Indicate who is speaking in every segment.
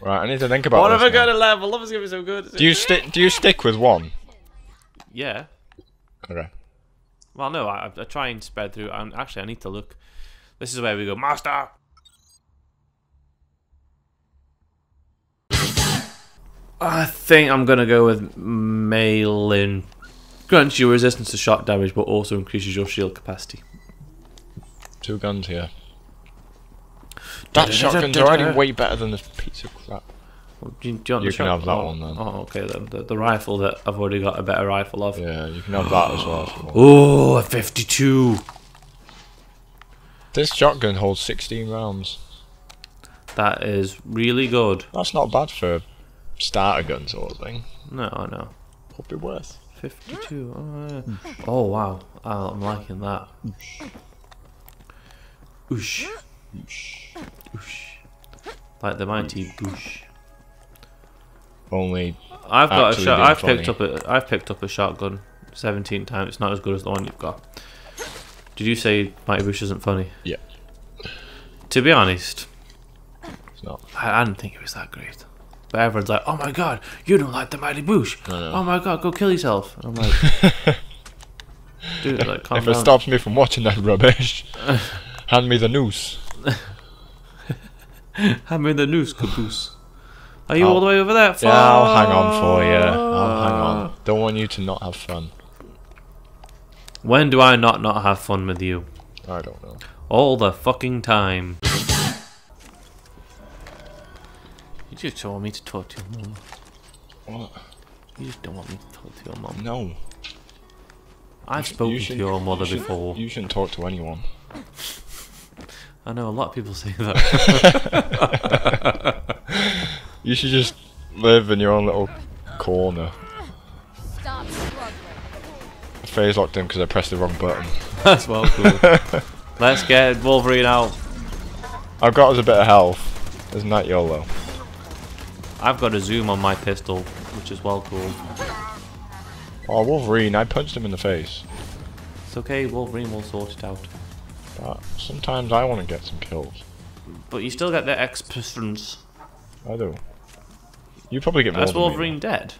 Speaker 1: Right, I need to think about
Speaker 2: What
Speaker 1: this
Speaker 2: have I got a level? Love is gonna be so good.
Speaker 1: Do you stick? Do you stick with one?
Speaker 2: Yeah.
Speaker 1: Okay.
Speaker 2: Well, no, I, I try and spread through. And actually, I need to look. This is where we go, master. I think I'm gonna go with Myelin. Grants you resistance to shock damage, but also increases your shield capacity.
Speaker 1: Two guns here. That shotgun's already way better than this crap.
Speaker 2: Well, Do you, do you,
Speaker 1: You can have that
Speaker 2: oh,
Speaker 1: one then.
Speaker 2: Oh, okay then. The, the rifle that I've already got a better rifle of.
Speaker 1: Yeah, you can have that as well. If you want.
Speaker 2: Oh, a 52.
Speaker 1: This shotgun holds 16 rounds.
Speaker 2: That is really good.
Speaker 1: That's not bad for a starter gun sort of thing.
Speaker 2: No, I know.
Speaker 1: Be worse.
Speaker 2: 52. Oh, yeah. oh wow. Oh, I'm liking that. Oosh. Oosh. Like the mighty boosh.
Speaker 1: Only
Speaker 2: I've got a shot. I've picked up a. I've picked up a shotgun 17 times. It's not as good as the one you've got. Did you say mighty Boosh isn't funny?
Speaker 1: Yeah.
Speaker 2: To be honest,
Speaker 1: it's not.
Speaker 2: I, I didn't think it was that great. But everyone's like, "Oh my god, you don't like the mighty
Speaker 1: Boosh?
Speaker 2: Oh my god, go kill yourself." And I'm like, dude, like,
Speaker 1: if
Speaker 2: down.
Speaker 1: it stops me from watching that rubbish, hand me the noose.
Speaker 2: Hand me the news caboose. Are you
Speaker 1: I'll-
Speaker 2: all the way over there?
Speaker 1: Yeah, I'll hang on for you. I'll hang on. Don't want you to not have fun.
Speaker 2: When do I not not have fun with you?
Speaker 1: I don't know.
Speaker 2: All the fucking time. You just don't want me to talk to your mum.
Speaker 1: What?
Speaker 2: You just don't want me to talk to your mum.
Speaker 1: No.
Speaker 2: I've spoken
Speaker 1: you
Speaker 2: to your mother
Speaker 1: you
Speaker 2: before.
Speaker 1: You shouldn't talk to anyone.
Speaker 2: I know a lot of people say that.
Speaker 1: You should just live in your own little corner.
Speaker 3: Stop struggling.
Speaker 1: Phase locked in because I pressed the wrong button.
Speaker 2: That's well cool. Let's get Wolverine out.
Speaker 1: I've got us a bit of health. Isn't that YOLO?
Speaker 2: I've got a zoom on my pistol, which is well cool.
Speaker 1: Oh, Wolverine, I punched him in the face.
Speaker 2: It's okay, Wolverine will sort it out.
Speaker 1: But sometimes I want to get some kills.
Speaker 2: But you still get the experience.
Speaker 1: I do. You probably get more
Speaker 2: That's
Speaker 1: than me,
Speaker 2: Wolverine dead.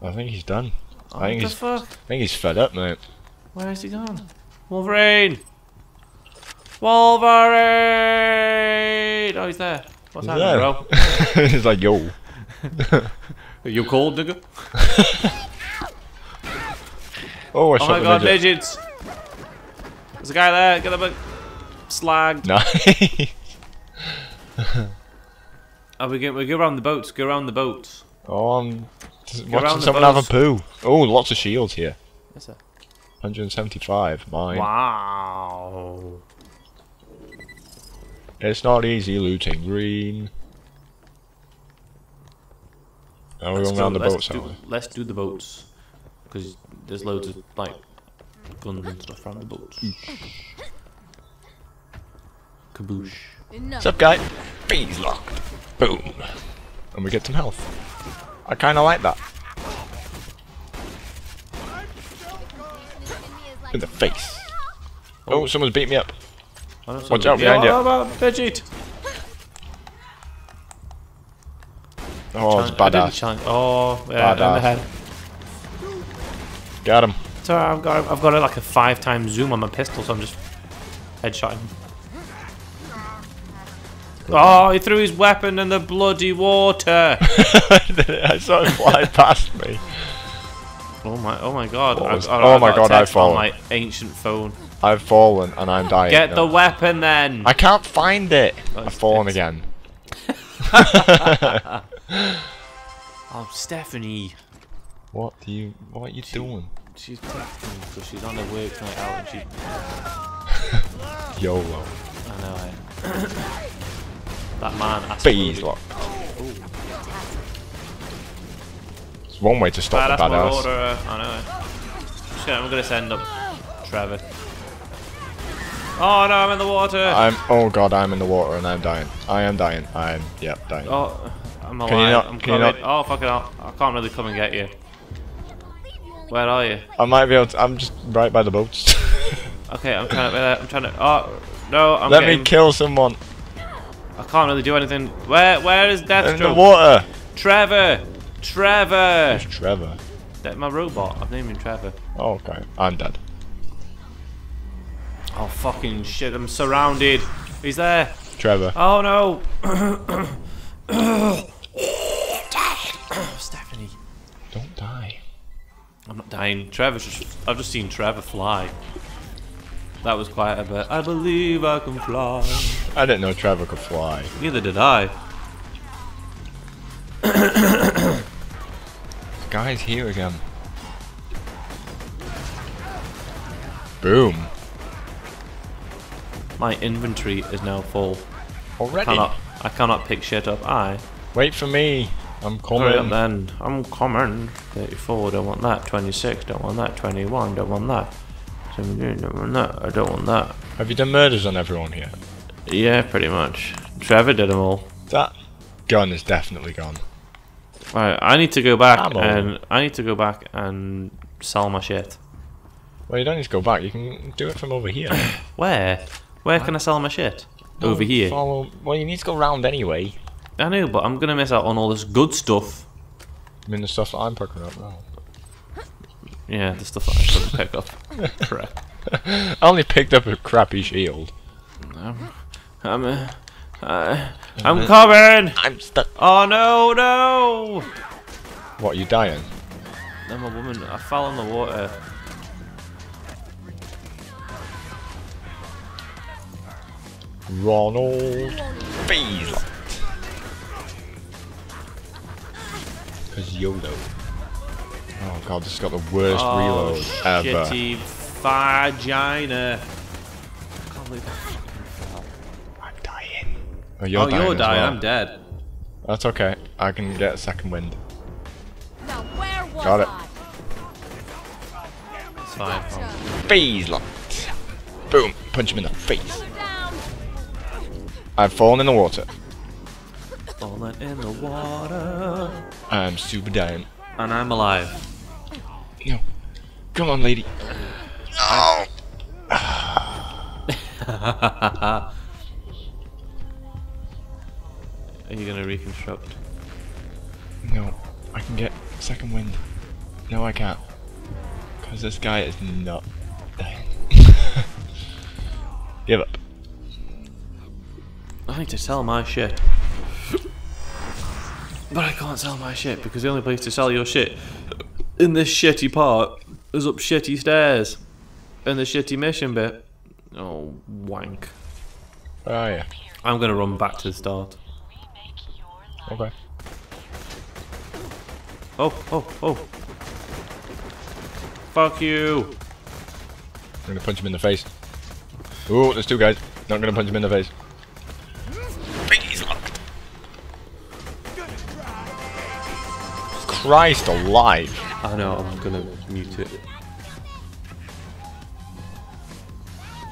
Speaker 1: I think he's done.
Speaker 2: Oh,
Speaker 1: I think
Speaker 2: the
Speaker 1: he's.
Speaker 2: fuck?
Speaker 1: I think he's fed up, mate.
Speaker 2: Where is he gone? Wolverine! Wolverine! Oh, he's there. What's
Speaker 1: He's
Speaker 2: happening,
Speaker 1: there.
Speaker 2: bro?
Speaker 1: he's like, yo.
Speaker 2: You cold, nigga?
Speaker 1: Oh, I
Speaker 2: Oh
Speaker 1: shot
Speaker 2: my
Speaker 1: the
Speaker 2: god,
Speaker 1: midget.
Speaker 2: midgets! There's a guy there, get him a slag.
Speaker 1: Nice.
Speaker 2: Oh, we go, we go around the boats, go around the boats.
Speaker 1: oh, I'm just watching someone have a poo. Oh, lots of shields here.
Speaker 2: Yes, sir.
Speaker 1: 175. Mine.
Speaker 2: Wow.
Speaker 1: It's not easy looting green. Now we're
Speaker 2: Let's
Speaker 1: going
Speaker 2: do,
Speaker 1: around the boats,
Speaker 2: do, let's do the boats. Because there's loads of, like, guns and stuff around the boats. Kaboosh.
Speaker 3: Enough.
Speaker 1: What's up, guy? Bees locked. Boom. And we get some health. I kind of like that. In the face. Oh, oh someone's beat me up.
Speaker 2: Oh, no,
Speaker 1: Watch
Speaker 2: somebody-
Speaker 1: out behind you.
Speaker 2: Oh, oh,
Speaker 1: Oh, it's
Speaker 2: I
Speaker 1: badass.
Speaker 2: Oh, yeah, in the
Speaker 1: Badass.
Speaker 2: head.
Speaker 1: Got him.
Speaker 2: So I've got I've got like a five time zoom on my pistol, so I'm just headshotting. him. Oh, he threw his weapon in the bloody water.
Speaker 1: I saw him fly past me.
Speaker 2: oh my, oh my god!
Speaker 1: What
Speaker 2: I've- I've
Speaker 1: oh
Speaker 2: got
Speaker 1: my God, I've fallen.
Speaker 2: my ancient phone.
Speaker 1: I've fallen and I'm dying.
Speaker 2: Get
Speaker 1: No.
Speaker 2: the weapon then.
Speaker 1: I can't find it.
Speaker 2: Oh,
Speaker 1: I've fallen again.
Speaker 2: oh, Stephanie.
Speaker 1: What do you? What are you doing?
Speaker 2: She's texting me because she's on her work night out and she.
Speaker 1: YOLO.
Speaker 2: I know it. Eh? that man.
Speaker 1: Bees locked. It's one way to stop
Speaker 2: Badass
Speaker 1: the badass.
Speaker 2: Marauder, I know it. Shit, I'm gonna send up Trevor. Oh no, I'm in the water.
Speaker 1: I'm. Oh god, I'm in the water and I'm dying. I am dying. I'm. Yep, dying.
Speaker 2: oh, I'm alive.
Speaker 1: Can you not-
Speaker 2: I'm
Speaker 1: can you not-
Speaker 2: Oh fucking hell! I can't really come and get you. Where are you?
Speaker 1: I might be able to. I'm just right by the boats.
Speaker 2: Okay, I'm trying to. Uh, I'm trying to. Oh no, I'm
Speaker 1: Let
Speaker 2: getting.
Speaker 1: me kill someone.
Speaker 2: I can't really do anything. Where Where is Deathstroke?
Speaker 1: In the water!
Speaker 2: Trevor! Trevor!
Speaker 1: It's Trevor.
Speaker 2: That's my robot. I've named him Trevor.
Speaker 1: Oh, okay. I'm dead.
Speaker 2: Oh fucking shit! I'm surrounded. He's there.
Speaker 1: Trevor.
Speaker 2: Oh no! I'm not dying. Trevor's just. I've just seen Trevor fly. That was quite a bit. I believe I can fly.
Speaker 1: I didn't know Trevor could fly.
Speaker 2: Neither did I.
Speaker 1: The guy's here again. Boom.
Speaker 2: My inventory is now full.
Speaker 1: Already?
Speaker 2: Cannot. I cannot pick shit up. I.
Speaker 1: Wait for me. I'm coming.
Speaker 2: then. I'm coming. 34, don't want that. 26, don't want that. 21, don't want that. 17, don't want that. I don't want that.
Speaker 1: Have you done murders on everyone here?
Speaker 2: Yeah, pretty much. Trevor did them all.
Speaker 1: That gun is definitely gone.
Speaker 2: Right, I need to go back
Speaker 1: Ammo.
Speaker 2: and I need to go back and sell my shit.
Speaker 1: Well, you don't need to go back. You can do it from over here.
Speaker 2: Where? Where can I sell my shit? Over here.
Speaker 1: Follow. Well, you need to go round anyway.
Speaker 2: I know, but I'm gonna miss out on all this good stuff.
Speaker 1: I mean, the stuff that I'm picking up now.
Speaker 2: Yeah, the stuff that I should pick up. Correct.
Speaker 1: I only picked up a crappy shield.
Speaker 2: I'm, uh, uh, I'm coming.
Speaker 1: I'm stuck.
Speaker 2: Oh no, no!
Speaker 1: What, you dying?
Speaker 2: I'm a woman. I fell in the water.
Speaker 1: Ronald Beasley. Because YOLO. Oh god, this has got the worst
Speaker 2: oh,
Speaker 1: reload ever.
Speaker 2: shitty vagina. I can't believe I fucking fell.
Speaker 1: I'm dying. Oh, you're
Speaker 2: oh,
Speaker 1: dying.
Speaker 2: you're
Speaker 1: as
Speaker 2: dying.
Speaker 1: well.
Speaker 2: I'm dead.
Speaker 1: That's okay. I can get a second wind.
Speaker 3: Now where was
Speaker 1: Got it.
Speaker 3: I?
Speaker 2: It's fine.
Speaker 3: Gotcha.
Speaker 1: Beasley. Boom. Punch him in the face. I've fallen in the water.
Speaker 2: Falling in the water.
Speaker 1: I'm super dying.
Speaker 2: And I'm alive.
Speaker 1: No. Come on, lady. No.
Speaker 2: Are you gonna reconstruct?
Speaker 1: No. I can get second wind. No, I can't. Because this guy is not dying. Give up.
Speaker 2: I need to sell my shit. But I can't sell my shit because the only place to sell your shit in this shitty part is up shitty stairs. And the shitty mission bit. Oh, wank.
Speaker 1: Where are you?
Speaker 2: I'm gonna run back to the start.
Speaker 1: Okay.
Speaker 2: Oh, oh, oh. Fuck you.
Speaker 1: I'm gonna punch him in the face. Ooh, there's two guys. Not gonna punch him in the face. Christ alive.
Speaker 2: I know, I'm gonna mute it.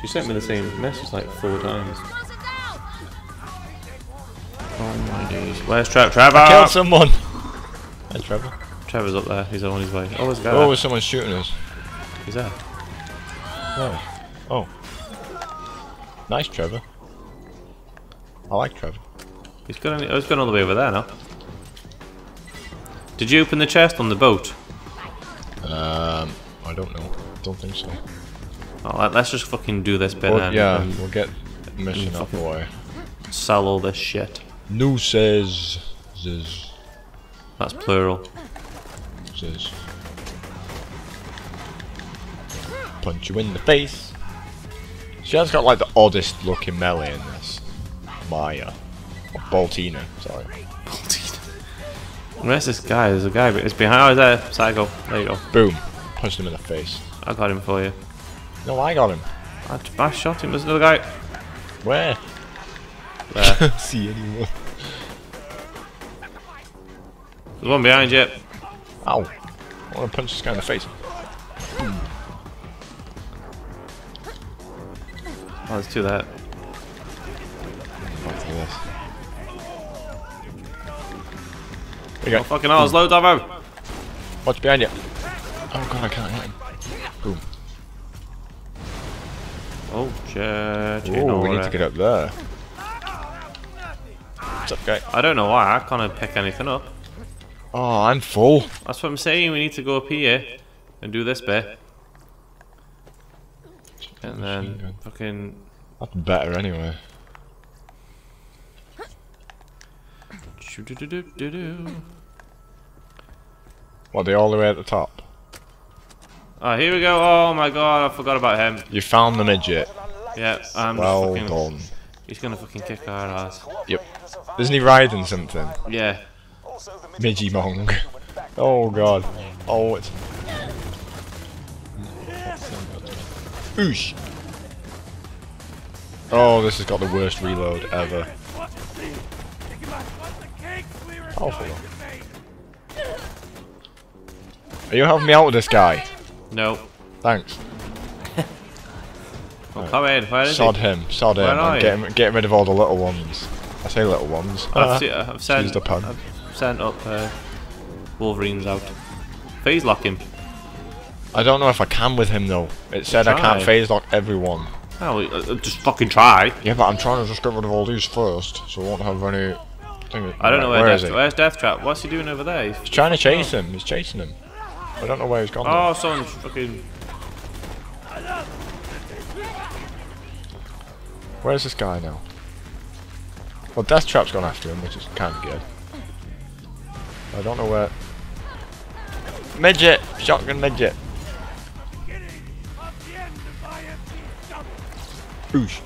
Speaker 2: She sent me the same message like four times.
Speaker 3: Close it down.
Speaker 2: Oh my days. Where's Tra Trevor?
Speaker 1: Killed someone. Hi, Trevor.
Speaker 2: Trevor's up there. He's on his way. Oh, oh there's a guy.
Speaker 1: Oh,
Speaker 2: there.
Speaker 1: someone's shooting us.
Speaker 2: He's there.
Speaker 1: Oh. Oh. Nice, Trevor. I like Trevor.
Speaker 2: He's going. Oh, he's going all the way over there now. Did you open the chest on the boat?
Speaker 1: Um, I don't know. Don't think so.
Speaker 2: Oh, let, us just fucking do this bit
Speaker 1: Well, yeah,
Speaker 2: and
Speaker 1: we'll get mission out the way.
Speaker 2: Sell all this shit.
Speaker 1: No says. Ziz.
Speaker 2: That's plural.
Speaker 1: Ziz. Punch you in the face. She has got like the oddest looking melee in this. Maya. Or Baltina, sorry.
Speaker 2: Where's this guy? There's a guy. It's behind. Oh, he's there. Psycho. There you go.
Speaker 1: Boom. Punched him in the face.
Speaker 2: I got him for you.
Speaker 1: No, I got him.
Speaker 2: I, I shot him. There's another guy.
Speaker 1: Where?
Speaker 2: There.
Speaker 1: See anyone?
Speaker 2: There's one behind you.
Speaker 1: Ow. I want to punch this guy in the face.
Speaker 2: Oh, there's two there.
Speaker 1: Back to this. There
Speaker 2: Oh,
Speaker 1: you go.
Speaker 2: fucking hell. There's loads of them.
Speaker 1: Watch behind you. Oh god, I can't hit him. Boom.
Speaker 2: Oh, shit.
Speaker 1: Oh, we need to get up there. What's up, guy?
Speaker 2: I don't know why I can't pick anything up.
Speaker 1: Oh, I'm full.
Speaker 2: That's what I'm saying. We need to go up here and do this bit, and then fucking
Speaker 1: That's better anyway.
Speaker 2: Shoo-doo-doo-doo-doo.
Speaker 1: What, they all the way at the top?
Speaker 2: Oh, here we go. Oh my god, I forgot about him.
Speaker 1: You found the midget.
Speaker 2: Yeah, I'm um,
Speaker 1: Well
Speaker 2: fucking.
Speaker 1: done.
Speaker 2: He's gonna fucking kick our ass.
Speaker 1: Yep. Isn't he riding something?
Speaker 2: Yeah.
Speaker 1: Midgemong. Oh god. Oh, it's. Oosh. Oh, this has got the worst reload ever. Powerful. Are you helping me out with this guy?
Speaker 2: No.
Speaker 1: Thanks.
Speaker 2: Well, come in. Where is
Speaker 1: Sod
Speaker 2: he?
Speaker 1: him. Sod him.
Speaker 2: Where are
Speaker 1: I'm
Speaker 2: you?
Speaker 1: getting, getting rid of all the little ones. I say little ones.
Speaker 2: I've,
Speaker 1: Ah,
Speaker 2: se- I've sent.
Speaker 1: The pun.
Speaker 2: I've sent up uh, Wolverines out. Phase lock him.
Speaker 1: I don't know if I can with him though. It said I can't
Speaker 2: Try.
Speaker 1: phase lock everyone.
Speaker 2: Oh, uh, uh, just fucking try.
Speaker 1: Yeah, but I'm trying to just get rid of all these first, so I won't have any. Thing
Speaker 2: I don't know where,
Speaker 1: where
Speaker 2: Death.
Speaker 1: is?
Speaker 2: Where's Death Trap? What's he doing over there? He's-
Speaker 1: He's trying to chase him. He's chasing him. I don't know where he's gone.
Speaker 2: Oh, someone's fucking.
Speaker 1: Where's this guy now? Well, Death Trap's gone after him, which is kind of good. I don't know where. Midget, shotgun midget. Boosh.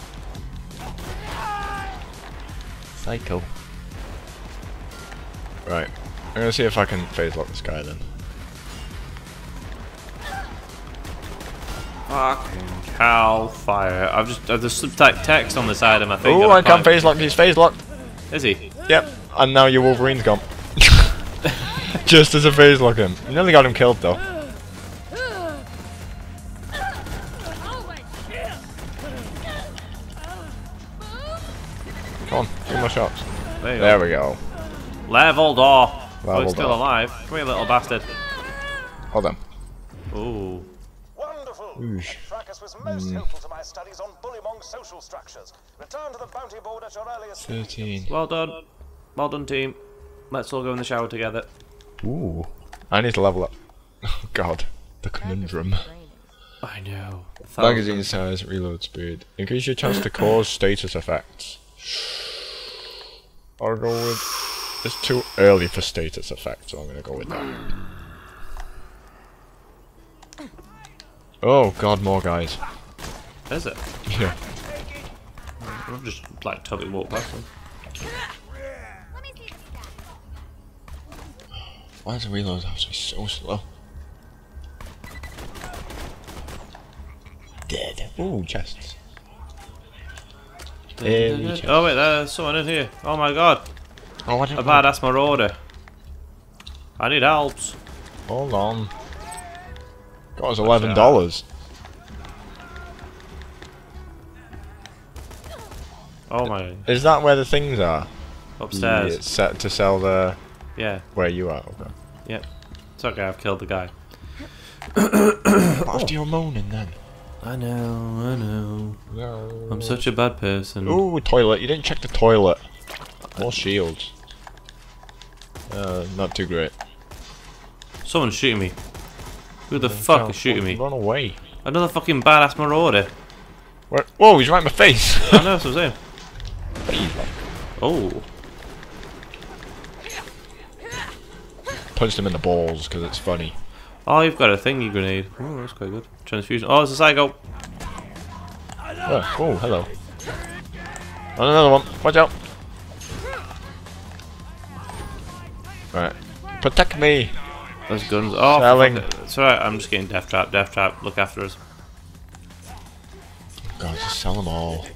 Speaker 1: Psycho. Right. I'm gonna see if I can phase lock this guy then.
Speaker 2: Fucking cow fire. I've just I've just subtyped text on the side of my thing.
Speaker 1: Oh, I can't phase lock. He's phase locked.
Speaker 2: Is he?
Speaker 1: Yep. And now your Wolverine's gone. Just as a phase lock him. You nearly got him killed though. Come on, two more shots.
Speaker 2: There,
Speaker 1: There
Speaker 2: go.
Speaker 1: we go.
Speaker 2: Leveled off. oh,
Speaker 1: Leveled
Speaker 2: he's still
Speaker 1: off.
Speaker 2: alive. Come here, little bastard.
Speaker 1: Hold on.
Speaker 2: Ooh.
Speaker 4: Wonderful!
Speaker 1: Oosh.
Speaker 4: Fracas was most mm. helpful to my studies on Bullymong social structures. Return to the bounty board at your earliest.
Speaker 1: 13.
Speaker 2: Well done. Well done, team. Let's all go in the shower together.
Speaker 1: Ooh. I need to level up. Oh god. The conundrum.
Speaker 2: I know.
Speaker 1: Magazine size, reload speed. Increase your chance to cause status effects. I'll go with. It's too early for status effects, so I'm gonna go with that. Oh god, more guys.
Speaker 2: Is it?
Speaker 1: Yeah.
Speaker 2: I've just like totally walked past them.
Speaker 1: Why does the reload actually so slow? Dead. Ooh, chests. Chest.
Speaker 2: Oh wait, there's someone in here. Oh my god.
Speaker 1: Oh, I
Speaker 2: A
Speaker 1: didn't
Speaker 2: badass marauder. I need help.
Speaker 1: Hold on. Got us eleven dollars.
Speaker 2: Oh my.
Speaker 1: Is that where the things are?
Speaker 2: Upstairs.
Speaker 1: It's set to sell the
Speaker 2: Yeah.
Speaker 1: where you are. Okay.
Speaker 2: Yep. It's okay, I've killed the guy.
Speaker 1: After you're moaning then.
Speaker 2: I know, I know.
Speaker 1: No.
Speaker 2: I'm such a bad person.
Speaker 1: Ooh, toilet. You didn't check the toilet. More shields. Uh, not too great.
Speaker 2: Someone's shooting me. Who the fuck is shooting me?
Speaker 1: Run away.
Speaker 2: Another fucking badass marauder.
Speaker 1: Where? Whoa, he's right in my face.
Speaker 2: I know, that's what I'm saying. Oh.
Speaker 1: Punched him in the balls because it's funny.
Speaker 2: Oh, you've got a thingy grenade. Oh, that's quite good. Transfusion. Oh, it's a psycho.
Speaker 1: Oh, oh hello. And another one. Watch out. Right. Protect me.
Speaker 2: There's guns. Oh, fuck
Speaker 1: Selling.
Speaker 2: It's alright. I'm just getting death trap. Death trap. Look after us.
Speaker 1: God, just sell them all.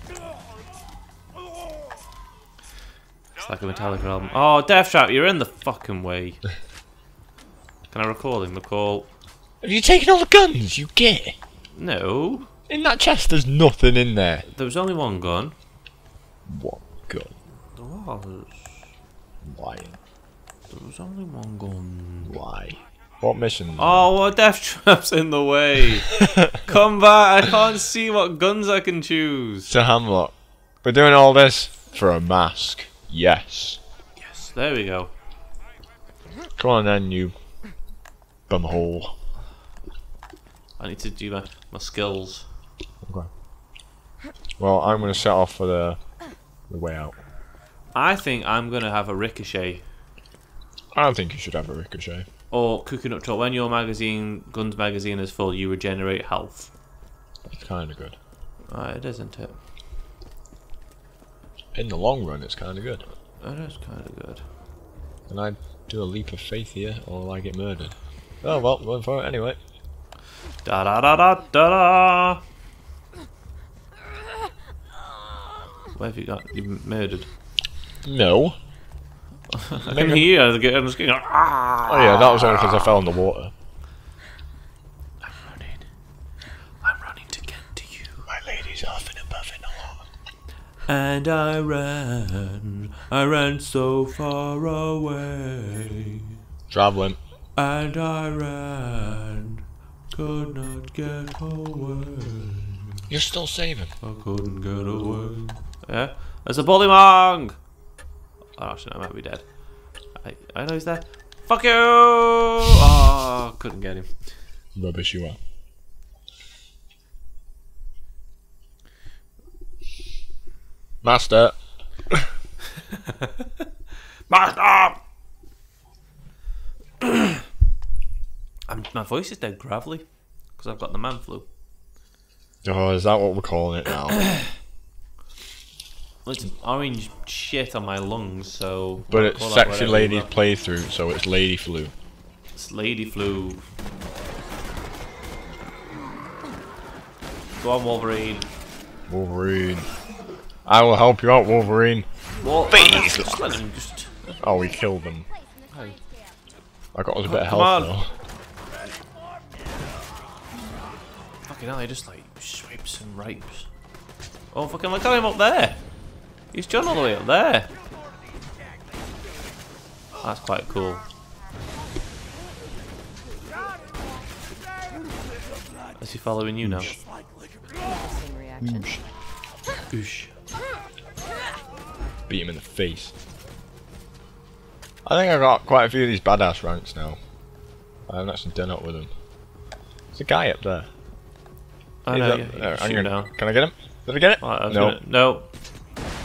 Speaker 2: It's like a Metallica album. Oh, death trap. You're in the fucking way. Can I recall him? Recall.
Speaker 1: Have you taken all the guns you get?
Speaker 2: No.
Speaker 1: In that chest, there's nothing in there.
Speaker 2: There was only one gun.
Speaker 1: What gun?
Speaker 2: There was.
Speaker 1: Why?
Speaker 2: There was only one gun.
Speaker 1: Why? What mission?
Speaker 2: Oh, what death trap's in the way? Come back! I can't see what guns I can choose.
Speaker 1: To Hammerlock. We're doing all this for a mask. Yes.
Speaker 2: Yes, there we go.
Speaker 1: Come on then, you bumhole.
Speaker 2: I need to do my, my skills.
Speaker 1: Okay. Well, I'm gonna set off for the the way out.
Speaker 2: I think I'm gonna have a ricochet
Speaker 1: I don't think you should have a ricochet.
Speaker 2: or cooking up to when your magazine, guns magazine is full, you regenerate health.
Speaker 1: That's kind of good.
Speaker 2: Uh, it isn't it?
Speaker 1: In the long run, it's kind of good.
Speaker 2: It is kind of good.
Speaker 1: Can I do a leap of faith here, or will I get murdered? Oh well, going for it anyway.
Speaker 2: Da da da da da da. What have you got? You murdered.
Speaker 1: No.
Speaker 2: I can hear you. I'm just going. Ah!
Speaker 1: Oh yeah, that was only because I fell in the water.
Speaker 2: I'm running. I'm running to get to you.
Speaker 1: My lady's off and above and along.
Speaker 2: And I ran. I ran so far away.
Speaker 1: Traveling.
Speaker 2: And I ran. Could not get away.
Speaker 1: You're still saving.
Speaker 2: I couldn't get away. Yeah? There's a bullymong! Oh, actually, I might be dead. I, I know he's there. Fuck you! Oh, couldn't get him.
Speaker 1: Rubbish you are. Master.
Speaker 2: Master! I'm, my voice is dead gravelly because I've got the man flu.
Speaker 1: Oh, is that what we're calling it now?
Speaker 2: Well, It's orange shit on my lungs, so.
Speaker 1: but it's sexy
Speaker 2: whatever
Speaker 1: ladies playthrough, so it's lady flu.
Speaker 2: It's lady flu. Go on, Wolverine.
Speaker 1: Wolverine. I will help you out, Wolverine.
Speaker 2: Well,
Speaker 1: Please,
Speaker 2: just let him just.
Speaker 1: Oh, we killed them.
Speaker 2: Hey.
Speaker 1: I got us a oh, bit of health
Speaker 2: on.
Speaker 1: though.
Speaker 2: Fucking hell, they just like swipes and rapes. Oh, fucking look at him up there. He's John all the way up there. That's quite cool. Is he following you now? Oosh.
Speaker 1: Beat him in the face. I think I got quite a few of these badass ranks now. I haven't actually done up with them. There's a guy up there.
Speaker 2: I know. Yeah,
Speaker 1: there.
Speaker 2: you
Speaker 1: I'm
Speaker 2: shoot
Speaker 1: gonna-
Speaker 2: now.
Speaker 1: Can I get him? Did I get it?
Speaker 2: Oh, I
Speaker 1: no.
Speaker 2: gonna- no.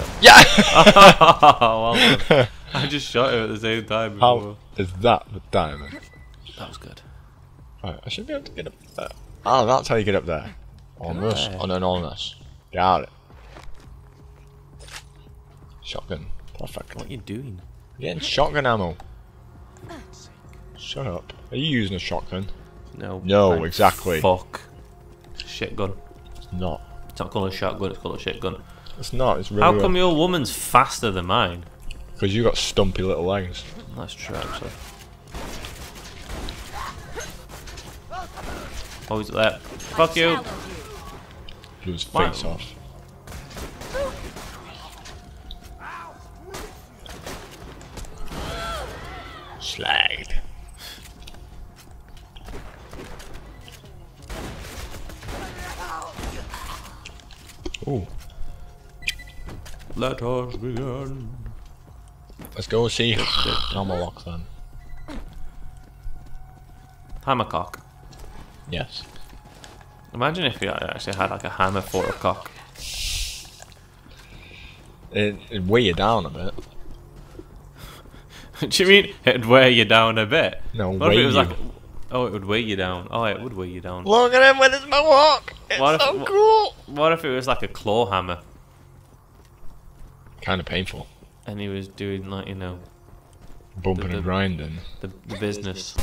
Speaker 1: Yeah!
Speaker 2: well. I just shot him at the same time.
Speaker 1: How
Speaker 2: before.
Speaker 1: is that the diamond?
Speaker 2: That was good.
Speaker 1: Right, I should be able to get up there. Oh, that's how you get up there. On this, on and on this. Got it. Shotgun. Perfect.
Speaker 2: What are you doing?
Speaker 1: Getting shotgun ammo. Shut up. Are you using a shotgun?
Speaker 2: No.
Speaker 1: No, exactly.
Speaker 2: Fuck. Shit gun.
Speaker 1: It's not.
Speaker 2: It's not called a shotgun, it's called a shit gun.
Speaker 1: It's not. It's really
Speaker 2: How come your woman's faster than mine?
Speaker 1: Because you got stumpy little legs.
Speaker 2: That's true, actually. Oh, he's there. Fuck you!
Speaker 1: Blew his
Speaker 2: Wow.
Speaker 1: face off. Slide.
Speaker 2: Let us begin.
Speaker 1: let's go see Hammerlock then.
Speaker 2: Hammercock.
Speaker 1: Yes.
Speaker 2: Imagine if you actually had like a hammer for a cock.
Speaker 1: It, it weigh you down a bit.
Speaker 2: Do you mean it'd weigh you down a bit?
Speaker 1: No,
Speaker 2: What if
Speaker 1: weigh
Speaker 2: it was
Speaker 1: you.
Speaker 2: like, oh, it would weigh you down. Oh, it would weigh you down.
Speaker 1: Look at him with his mohawk! It's
Speaker 2: What if-
Speaker 1: so
Speaker 2: wha-
Speaker 1: cool!
Speaker 2: What if it was like a claw hammer
Speaker 1: Kind of painful.
Speaker 2: and he was doing like you know
Speaker 1: Bumping
Speaker 2: The-
Speaker 1: and grinding.
Speaker 2: the, the business?